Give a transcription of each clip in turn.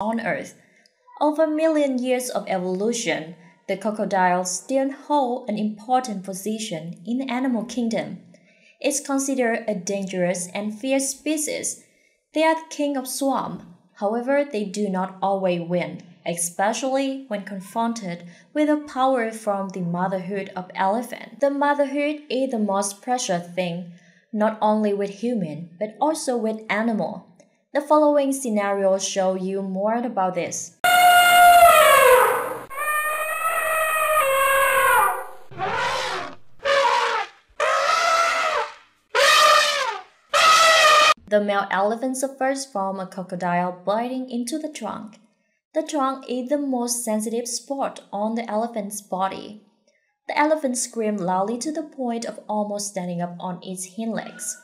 on Earth. Over a million years of evolution, the crocodiles still hold an important position in the animal kingdom. It's considered a dangerous and fierce species. They are the king of swamp. However, they do not always win, especially when confronted with the power from the motherhood of elephant. The motherhood is the most precious thing, not only with human, but also with animal. The following scenarios show you more about this. The male elephant suffers from a crocodile biting into the trunk. The trunk is the most sensitive spot on the elephant's body. The elephant screamed loudly to the point of almost standing up on its hind legs.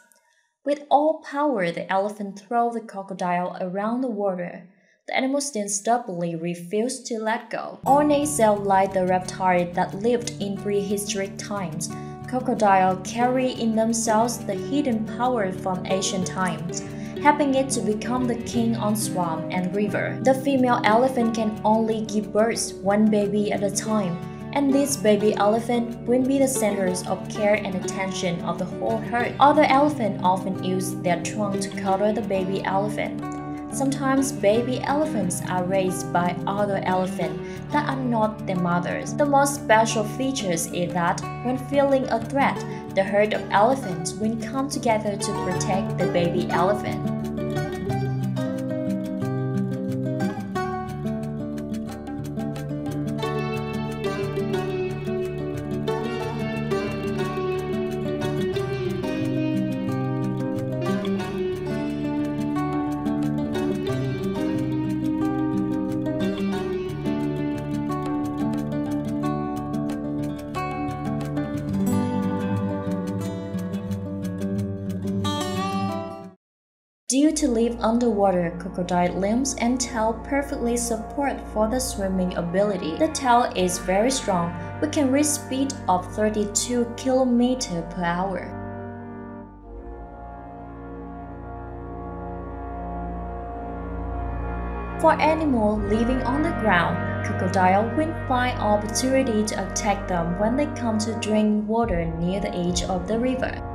With all power, the elephant threw the crocodile around the water. The animal stubbornly refused to let go. Ornate cell like the reptile that lived in prehistoric times, crocodile carry in themselves the hidden power from ancient times, helping it to become the king on swamp and river. The female elephant can only give birth one baby at a time, and this baby elephant will be the centers of care and attention of the whole herd. Other elephants often use their trunk to cuddle the baby elephant. Sometimes baby elephants are raised by other elephants that are not their mothers. The most special features is that when feeling a threat, the herd of elephants will come together to protect the baby elephant. Due to live underwater, crocodile limbs and tail perfectly support for the swimming ability. The tail is very strong, We can reach speed of 32 km per hour. For animal living on the ground, crocodile will find opportunity to attack them when they come to drink water near the edge of the river.